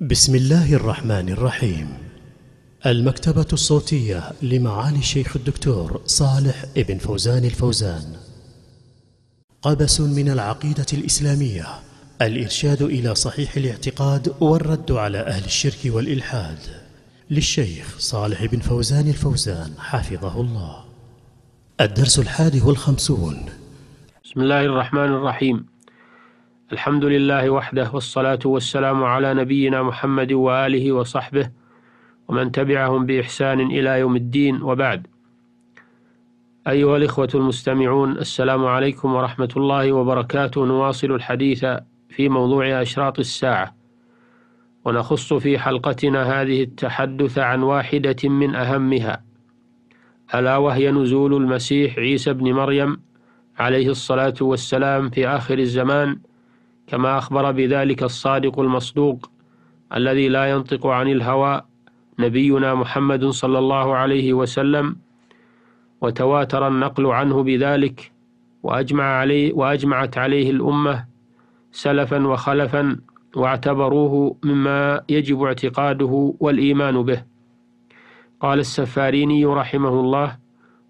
بسم الله الرحمن الرحيم. المكتبة الصوتية لمعالي الشيخ الدكتور صالح ابن فوزان الفوزان. قبس من العقيدة الإسلامية الإرشاد إلى صحيح الاعتقاد والرد على أهل الشرك والإلحاد للشيخ صالح بن فوزان الفوزان حفظه الله. الدرس الحادي والخمسون. بسم الله الرحمن الرحيم. الحمد لله وحده والصلاة والسلام على نبينا محمد وآله وصحبه ومن تبعهم بإحسان إلى يوم الدين وبعد. أيها الإخوة المستمعون السلام عليكم ورحمة الله وبركاته. نواصل الحديث في موضوع أشراط الساعة. ونخص في حلقتنا هذه التحدث عن واحدة من أهمها. ألا وهي نزول المسيح عيسى بن مريم عليه الصلاة والسلام في آخر الزمان كما أخبر بذلك الصادق المصدوق الذي لا ينطق عن الهوى نبينا محمد صلى الله عليه وسلم وتواتر النقل عنه بذلك وأجمع عليه وأجمعت عليه الأمة سلفا وخلفا واعتبروه مما يجب اعتقاده والإيمان به. قال السفاريني رحمه الله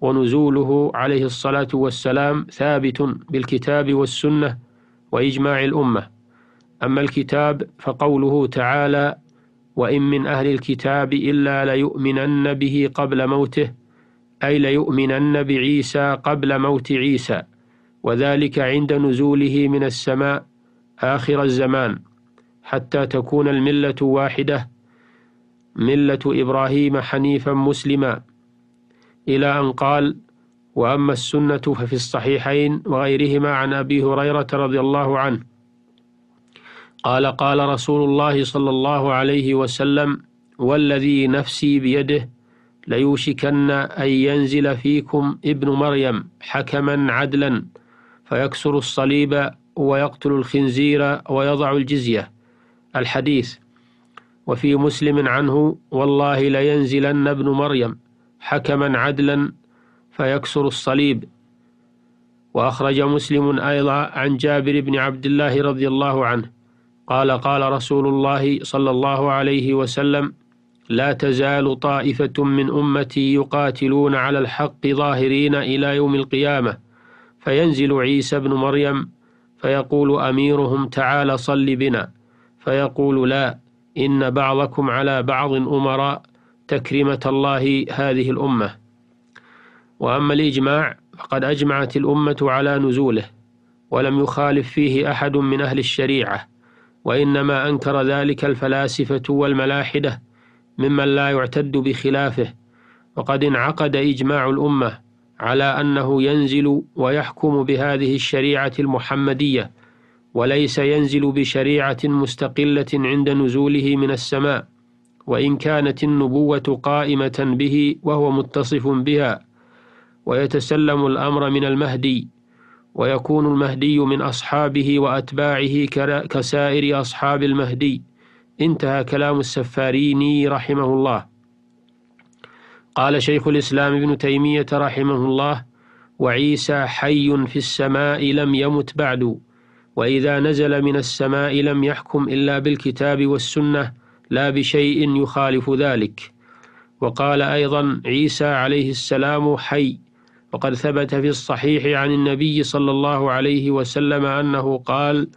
ونزوله عليه الصلاة والسلام ثابت بالكتاب والسنة وإجماع الأمة. أما الكتاب فقوله تعالى وإن من أهل الكتاب إلا ليؤمنن به قبل موته أي ليؤمنن بعيسى قبل موت عيسى وذلك عند نزوله من السماء آخر الزمان حتى تكون الملة واحدة ملة إبراهيم حنيفا مسلما. إلى أن قال وأما السنة ففي الصحيحين وغيرهما عن أبي هريرة رضي الله عنه. قال قال رسول الله صلى الله عليه وسلم والذي نفسي بيده ليوشكن أن ينزل فيكم ابن مريم حكما عدلا فيكسر الصليب ويقتل الخنزير ويضع الجزية. الحديث وفي مسلم عنه والله لينزلن ابن مريم حكما عدلا فيكسر الصليب. وأخرج مسلم أيضا عن جابر بن عبد الله رضي الله عنه. قال قال رسول الله صلى الله عليه وسلم لا تزال طائفة من أمتي يقاتلون على الحق ظاهرين إلى يوم القيامة. فينزل عيسى بن مريم فيقول أميرهم تعال صل بنا فيقول لا إن بعضكم على بعض أمراء تكرمة الله هذه الأمة وأما الإجماع فقد أجمعت الأمة على نزوله ولم يخالف فيه أحد من أهل الشريعة وإنما أنكر ذلك الفلاسفة والملاحدة ممن لا يعتد بخلافه وقد انعقد إجماع الأمة على أنه ينزل ويحكم بهذه الشريعة المحمدية وليس ينزل بشريعة مستقلة عند نزوله من السماء وإن كانت النبوة قائمة به وهو متصف بها. ويتسلم الأمر من المهدي ويكون المهدي من أصحابه وأتباعه كسائر أصحاب المهدي. انتهى كلام السفاريني رحمه الله. قال شيخ الإسلام ابن تيمية رحمه الله وعيسى حي في السماء لم يمت بعد وإذا نزل من السماء لم يحكم إلا بالكتاب والسنة لا بشيء يخالف ذلك وقال أيضا عيسى عليه السلام حي وقد ثبت في الصحيح عن النبي صلى الله عليه وسلم أنه قال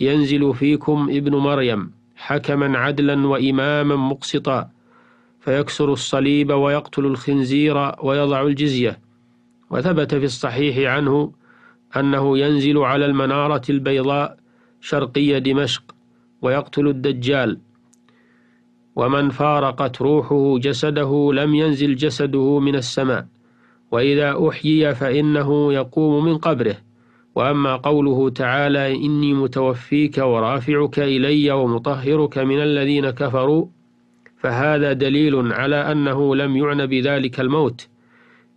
ينزل فيكم ابن مريم حكما عدلا وإماما مقسطا فيكسر الصليب ويقتل الخنزير ويضع الجزية وثبت في الصحيح عنه أنه ينزل على المنارة البيضاء شرقي دمشق ويقتل الدجال. ومن فارقت روحه جسده لم ينزل جسده من السماء. وإذا أحيي فإنه يقوم من قبره. وأما قوله تعالى إني متوفيك ورافعك إلي ومطهرك من الذين كفروا فهذا دليل على أنه لم يعن بذلك الموت.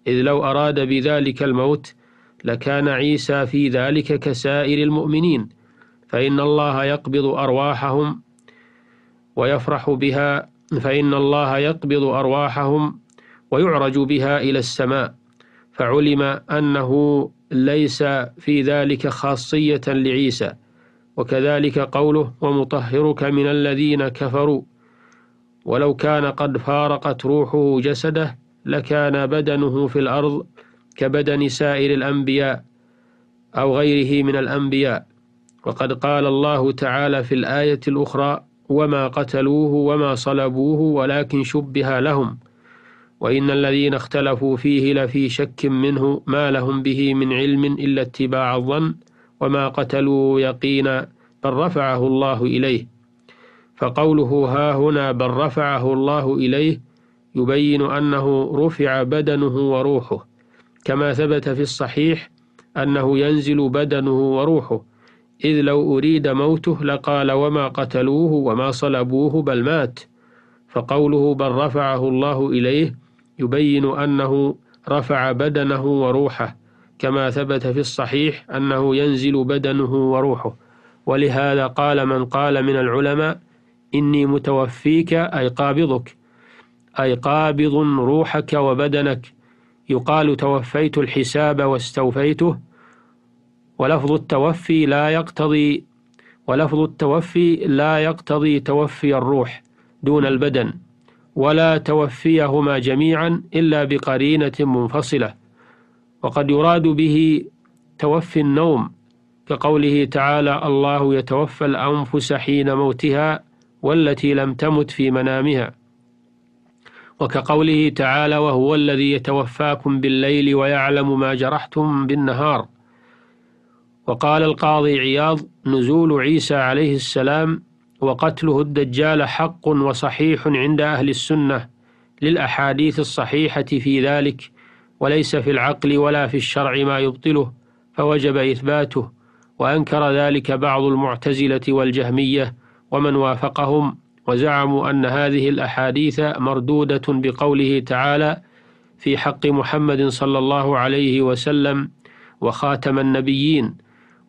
إذ لو أراد بذلك الموت لكان عيسى في ذلك كسائر المؤمنين فإن الله يقبض أرواحهم ويفرح بها فإن الله يقبض أرواحهم ويعرج بها إلى السماء. فعلم أنه ليس في ذلك خاصية لعيسى وكذلك قوله ومطهرك من الذين كفروا ولو كان قد فارقت روحه جسده لكان بدنه في الأرض كبدن سائر الأنبياء أو غيره من الأنبياء. وقد قال الله تعالى في الآية الأخرى وما قتلوه وما صلبوه ولكن شبه لهم وإن الذين اختلفوا فيه لفي شك منه ما لهم به من علم إلا اتباع الظن وما قتلوا يقينا بل رفعه الله إليه. فقوله ها هنا بل رفعه الله إليه يبين أنه رفع بدنه وروحه. كما ثبت في الصحيح أنه ينزل بدنه وروحه. إذ لو أريد موته لقال وما قتلوه وما صلبوه بل مات. فقوله بل رفعه الله إليه يبين أنه رفع بدنه وروحه كما ثبت في الصحيح أنه ينزل بدنه وروحه. ولهذا قال من قال من العلماء إني متوفيك أي قابضك أي قابض روحك وبدنك. يقال توفيت الحساب واستوفيته ولفظ التوفي لا يقتضي ولفظ التوفي لا يقتضي توفي الروح دون البدن. ولا توفيهما جميعا إلا بقرينة منفصلة. وقد يراد به توفي النوم كقوله تعالى الله يتوفى الأنفس حين موتها والتي لم تمت في منامها وكقوله تعالى وهو الذي يتوفاكم بالليل ويعلم ما جرحتم بالنهار وقال القاضي عياض نزول عيسى عليه السلام وقتله الدجال حق وصحيح عند أهل السنة للأحاديث الصحيحة في ذلك وليس في العقل ولا في الشرع ما يبطله فوجب إثباته وأنكر ذلك بعض المعتزلة والجهمية ومن وافقهم وزعموا أن هذه الأحاديث مردودة بقوله تعالى في حق محمد صلى الله عليه وسلم وخاتم النبيين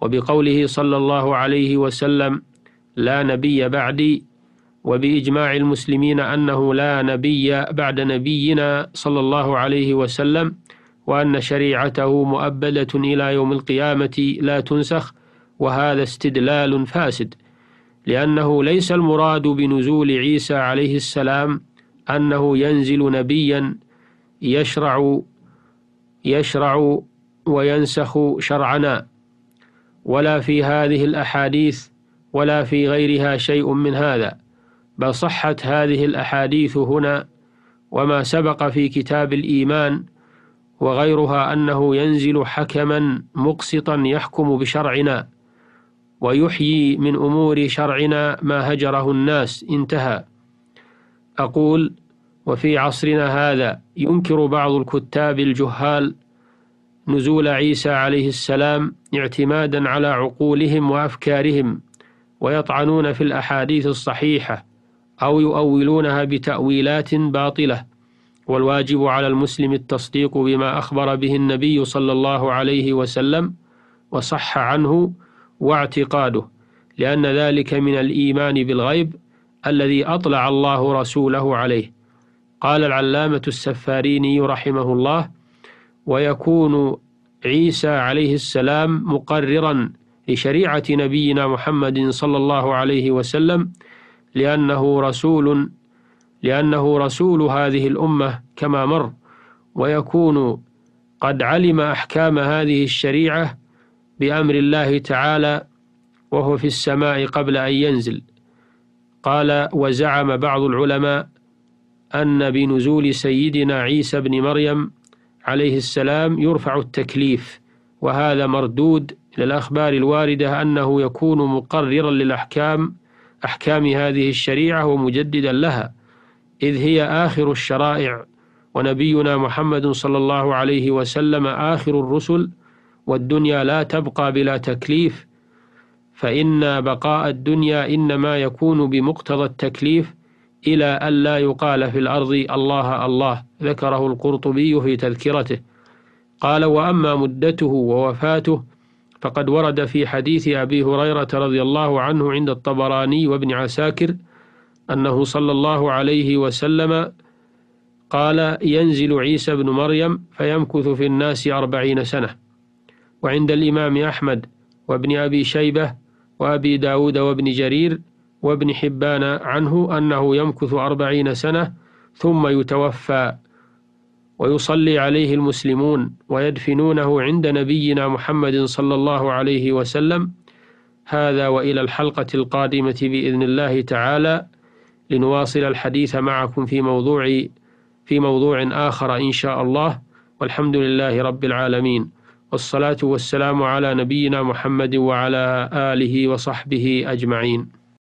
وبقوله صلى الله عليه وسلم لا نبي بعدي وبإجماع المسلمين أنه لا نبي بعد نبينا صلى الله عليه وسلم وأن شريعته مؤبدة إلى يوم القيامة لا تنسخ وهذا استدلال فاسد لأنه ليس المراد بنزول عيسى عليه السلام أنه ينزل نبيا يشرع يشرع وينسخ شرعنا ولا في هذه الأحاديث ولا في غيرها شيء من هذا بل صحت هذه الأحاديث هنا وما سبق في كتاب الإيمان وغيرها أنه ينزل حكما مقسطا يحكم بشرعنا ويحيي من أمور شرعنا ما هجره الناس انتهى. أقول وفي عصرنا هذا ينكر بعض الكتاب الجهال نزول عيسى عليه السلام اعتمادا على عقولهم وأفكارهم ويطعنون في الأحاديث الصحيحة أو يؤولونها بتأويلات باطلة والواجب على المسلم التصديق بما أخبر به النبي صلى الله عليه وسلم وصح عنه واعتقاده لأن ذلك من الإيمان بالغيب الذي أطلع الله رسوله عليه. قال العلامة السفاريني رحمه الله ويكون عيسى عليه السلام مقررا لشريعة نبينا محمد صلى الله عليه وسلم لأنه رسول لأنه رسول هذه الأمة كما مر ويكون قد علم أحكام هذه الشريعة بأمر الله تعالى وهو في السماء قبل أن ينزل. قال وزعم بعض العلماء أن بنزول سيدنا عيسى بن مريم عليه السلام يرفع التكليف وهذا مردود للأخبار الواردة أنه يكون مقررا للأحكام أحكام هذه الشريعة ومجددا لها إذ هي آخر الشرائع ونبينا محمد صلى الله عليه وسلم آخر الرسل والدنيا لا تبقى بلا تكليف فإن بقاء الدنيا إنما يكون بمقتضى التكليف إلى أن لا يقال في الأرض الله الله ذكره القرطبي في تذكرته. قال وأما مدته ووفاته فقد ورد في حديث أبي هريرة رضي الله عنه عند الطبراني وابن عساكر أنه صلى الله عليه وسلم قال ينزل عيسى بن مريم فيمكث في الناس أربعين سنة. وعند الإمام أحمد وابن أبي شيبة وأبي داود وابن جرير وابن حبان عنه أنه يمكث أربعين سنة ثم يتوفى. ويصلي عليه المسلمون ويدفنونه عند نبينا محمد صلى الله عليه وسلم. هذا وإلى الحلقة القادمة بإذن الله تعالى. لنواصل الحديث معكم في موضوع في موضوع آخر إن شاء الله. والحمد لله رب العالمين. والصلاة والسلام على نبينا محمد وعلى آله وصحبه أجمعين.